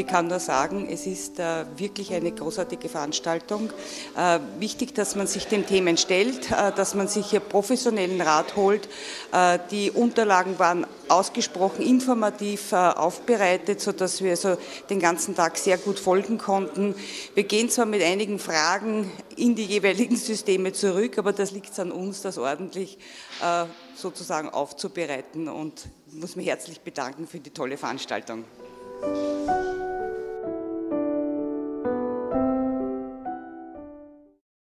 Ich kann nur sagen, es ist äh, wirklich eine großartige Veranstaltung. Äh, wichtig, dass man sich den Themen stellt, äh, dass man sich hier professionellen Rat holt. Äh, die Unterlagen waren ausgesprochen informativ äh, aufbereitet, sodass wir also den ganzen Tag sehr gut folgen konnten. Wir gehen zwar mit einigen Fragen in die jeweiligen Systeme zurück, aber das liegt an uns, das ordentlich äh, sozusagen aufzubereiten und muss mich herzlich bedanken für die tolle Veranstaltung.